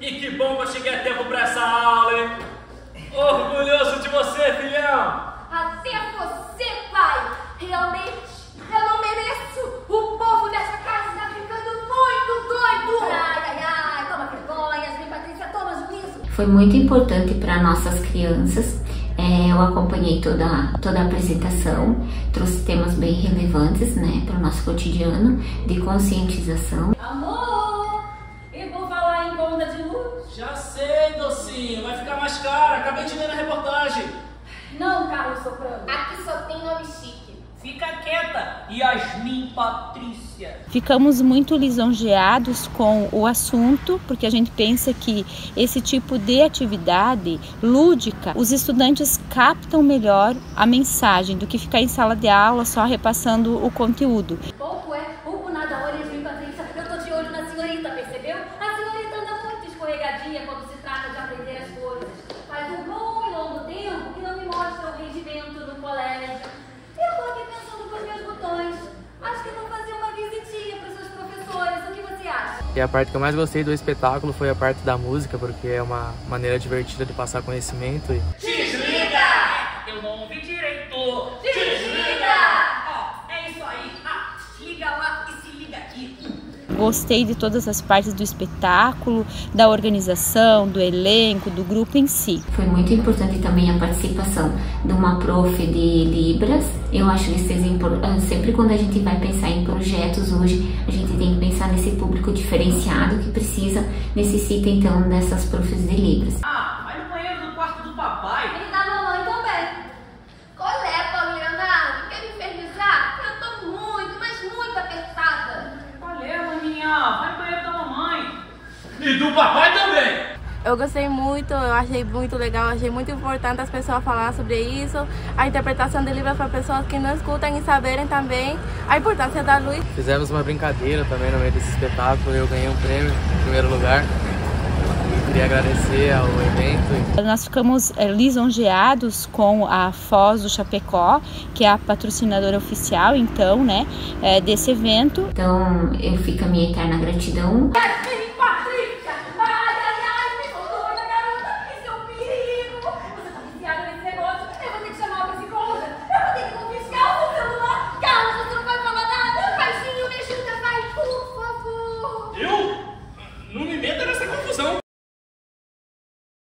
E que bom que eu cheguei a tempo pra essa aula, hein? Orgulhoso de você, filhão! Até você, pai! Realmente, eu não mereço! O povo dessa casa está ficando muito doido! Ai, ai, ai, toma vergonha, vem Patrícia, toma juízo! Foi muito importante para nossas crianças. É, eu acompanhei toda, toda a apresentação, trouxe temas bem relevantes né, para o nosso cotidiano de conscientização. Amor, Já sei, docinho, vai ficar mais caro. Acabei de ler na reportagem. Não, Carlos Soprano. Aqui só tem nome chique. Fica quieta, Yasmin Patrícia. Ficamos muito lisonjeados com o assunto, porque a gente pensa que esse tipo de atividade lúdica, os estudantes captam melhor a mensagem do que ficar em sala de aula só repassando o conteúdo. Pouco é, pouco nada, olha, vem Patrícia, eu tô de olho na senhorita, percebeu? A quando se trata de aprender as coisas. Faz um bom e longo tempo que não me mostra o rendimento no colégio. Eu tô aqui pensando com os meus botões. Acho que vou fazer uma visitinha pros seus professores. O que você acha? E a parte que eu mais gostei do espetáculo foi a parte da música, porque é uma maneira divertida de passar conhecimento. E... Desliga! Eu não ouvi direito. Desliga! Ó, é isso aí. Ah, liga lá e se liga aqui. Gostei de todas as partes do espetáculo, da organização, do elenco, do grupo em si. Foi muito importante também a participação de uma prof de Libras. Eu acho que vocês, sempre quando a gente vai pensar em projetos hoje, a gente tem que pensar nesse público diferenciado que precisa, necessita então dessas profs de Libras. Ah, vai no banheiro do quarto do papai. E da mamãe também. Qual é, Paulo Leonardo? Quer me infernizar? Eu tô muito, mas muito apertada. Qual é, maninha? Vai no banheiro da mamãe. E do papai também! Eu gostei muito, eu achei muito legal, achei muito importante as pessoas falar sobre isso, a interpretação de livros para pessoas que não escutam e saberem também a importância da luz. Fizemos uma brincadeira também no meio desse espetáculo, eu ganhei um prêmio em primeiro lugar. E queria agradecer ao evento. Nós ficamos é, lisonjeados com a Foz do Chapecó, que é a patrocinadora oficial, então, né, é, desse evento. Então, eu fico a minha eterna gratidão.